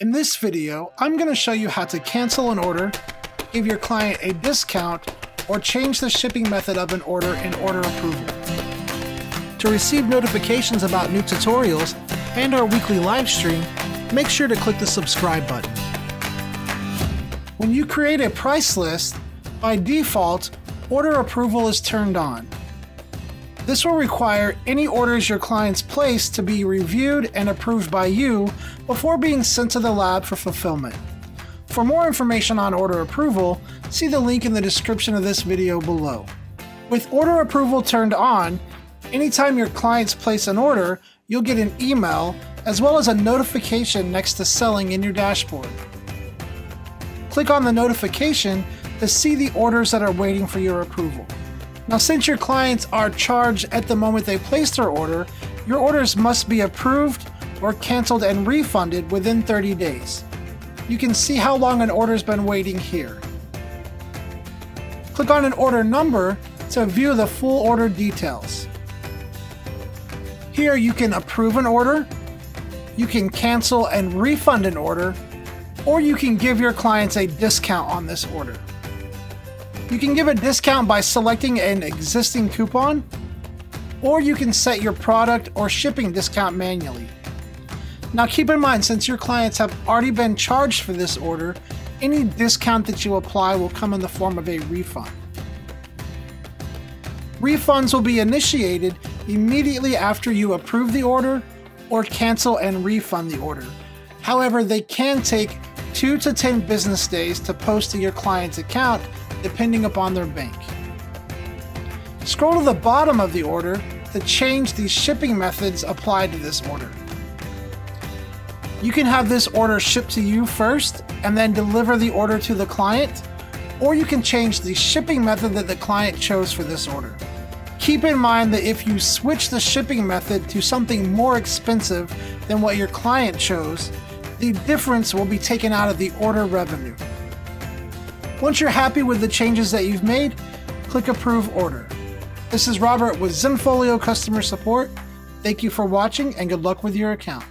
In this video, I'm going to show you how to cancel an order, give your client a discount, or change the shipping method of an order in order approval. To receive notifications about new tutorials and our weekly live stream, make sure to click the subscribe button. When you create a price list, by default, order approval is turned on. This will require any orders your clients place to be reviewed and approved by you before being sent to the lab for fulfillment. For more information on order approval, see the link in the description of this video below. With order approval turned on, anytime your clients place an order, you'll get an email as well as a notification next to selling in your dashboard. Click on the notification to see the orders that are waiting for your approval. Now, since your clients are charged at the moment they place their order, your orders must be approved or canceled and refunded within 30 days. You can see how long an order's been waiting here. Click on an order number to view the full order details. Here you can approve an order, you can cancel and refund an order, or you can give your clients a discount on this order. You can give a discount by selecting an existing coupon, or you can set your product or shipping discount manually. Now keep in mind, since your clients have already been charged for this order, any discount that you apply will come in the form of a refund. Refunds will be initiated immediately after you approve the order or cancel and refund the order. However, they can take 2 to 10 business days to post to your client's account depending upon their bank. Scroll to the bottom of the order to change the shipping methods applied to this order. You can have this order shipped to you first and then deliver the order to the client, or you can change the shipping method that the client chose for this order. Keep in mind that if you switch the shipping method to something more expensive than what your client chose, the difference will be taken out of the order revenue. Once you're happy with the changes that you've made, click Approve Order. This is Robert with Zenfolio Customer Support. Thank you for watching and good luck with your account.